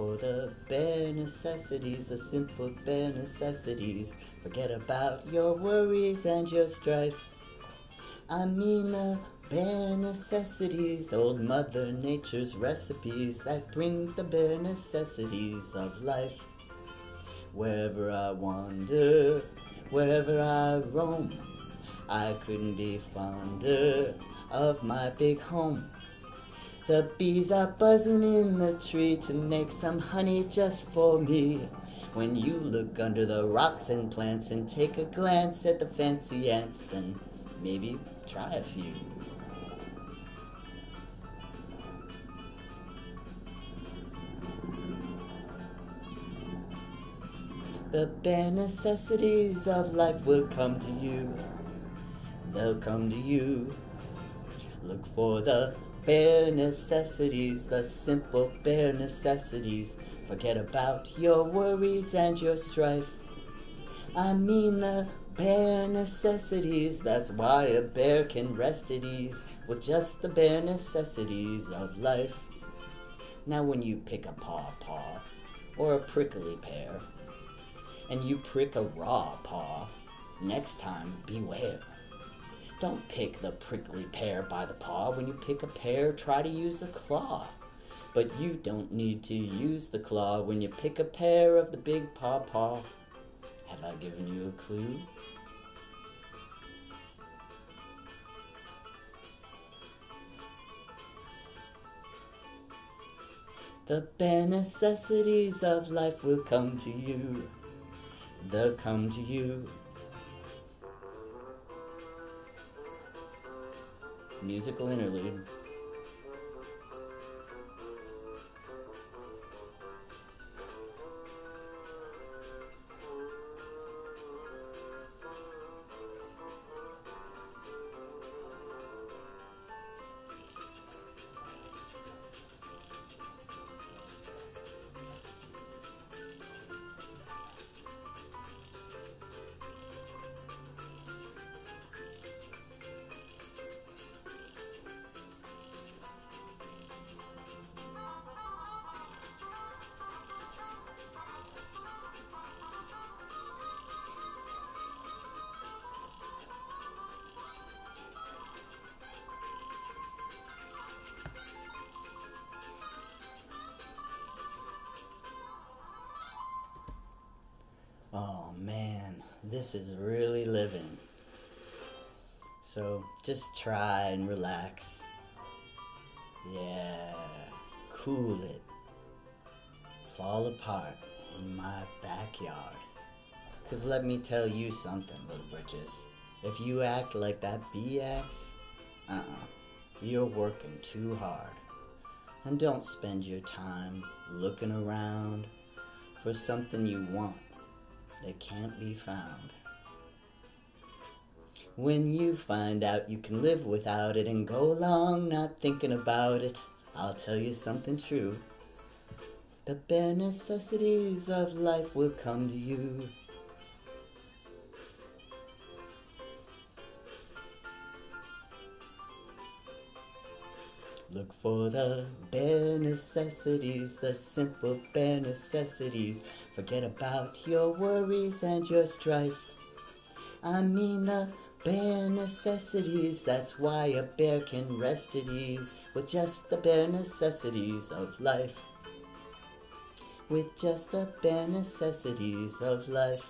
for the bare necessities, the simple bare necessities. Forget about your worries and your strife. I mean the bare necessities, old Mother Nature's recipes that bring the bare necessities of life. Wherever I wander, wherever I roam, I couldn't be fonder of my big home. The bees are buzzing in the tree to make some honey just for me. When you look under the rocks and plants and take a glance at the fancy ants, then maybe try a few. The bare necessities of life will come to you. They'll come to you. Look for the bare necessities, the simple bare necessities. Forget about your worries and your strife. I mean the bare necessities, that's why a bear can rest at ease with just the bare necessities of life. Now when you pick a paw paw, or a prickly pear, and you prick a raw paw, next time beware. Don't pick the prickly pear by the paw. When you pick a pear, try to use the claw. But you don't need to use the claw when you pick a pear of the big pawpaw. Have I given you a clue? The bare necessities of life will come to you. They'll come to you. Musical interlude. Oh man, this is really living. So just try and relax. Yeah, cool it. Fall apart in my backyard. Cause let me tell you something, little britches. If you act like that acts, uh-uh, you're working too hard. And don't spend your time looking around for something you want that can't be found. When you find out you can live without it and go along not thinking about it, I'll tell you something true. The bare necessities of life will come to you. Look for the bare necessities, the simple bare necessities. Forget about your worries and your strife. I mean the bare necessities, that's why a bear can rest at ease with just the bare necessities of life. With just the bare necessities of life.